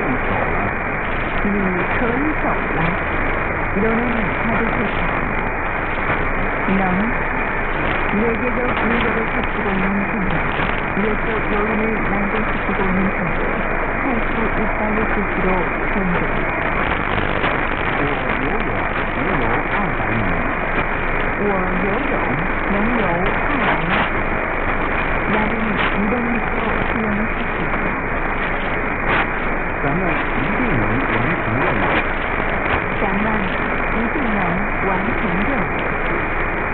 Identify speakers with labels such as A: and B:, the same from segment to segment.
A: 以走了，
B: 你可以走了。ロナに旅せた。なんレジェド・ウィードル・サッチゴ・モンキン
A: ダ、イエス・ヨルネ・ラ
B: ンド・サッチゴ・モンキンダ、最初、一般の出場、
A: 咱们一定能完成任务。
B: 咱们一定能完成任务。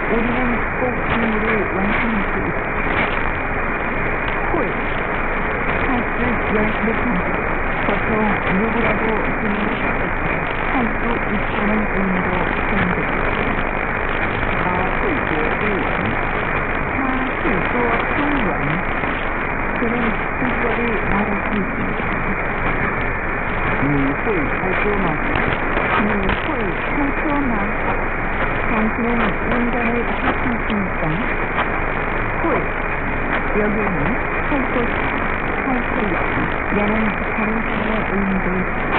B: 우리는 꼭 임무를 완성할 수 있다. 콜. 할수 못한다. 보통 누구라도 할수 있다는 의미로 사용됩니다.
A: 他会说中文，
B: 他会说中文. 그는 한국어를 말할 수 있습니다.
A: 你会开车吗？
B: 你会开车吗？ 당신은 운전을 할 수 있습니까? 콜. 여기에는 할 것, 할 수, 라는 다른 단어의 의미도 있다.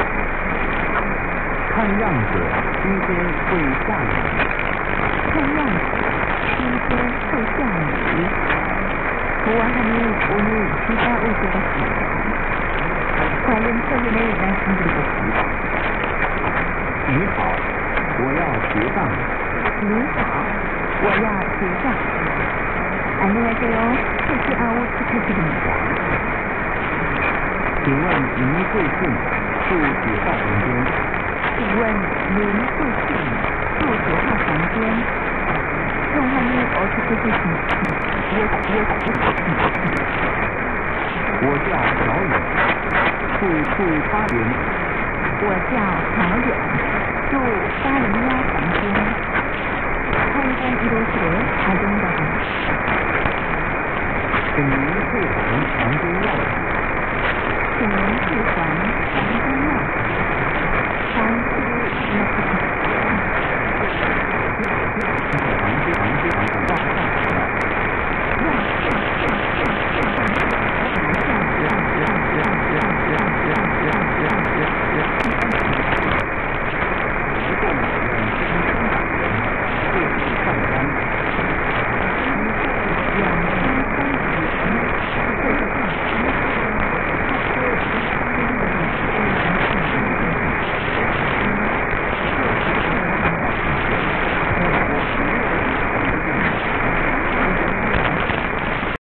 A: 看样子今天会下雨。
B: 看样子今天会下雨. 보아하니 오늘 비가 올 것 같습니다. 관련 표현을 말씀드리겠습니다.
A: 你好，我要结账。
B: 你好，我要结账. 안녕하세요. 체크아웃 부탁드립니다.
A: 请问您贵姓？住几号房间？
B: 请问您贵姓？住几号房间？用汉语 어떻게 되십니까? 예, 예, 예.
A: 我叫乔勇， 处处花园。
B: 我叫曹勇，住八零幺房间。参观一楼学台中的好。
A: 请您退房房间钥匙。
B: 请您退房房间钥匙。